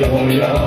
la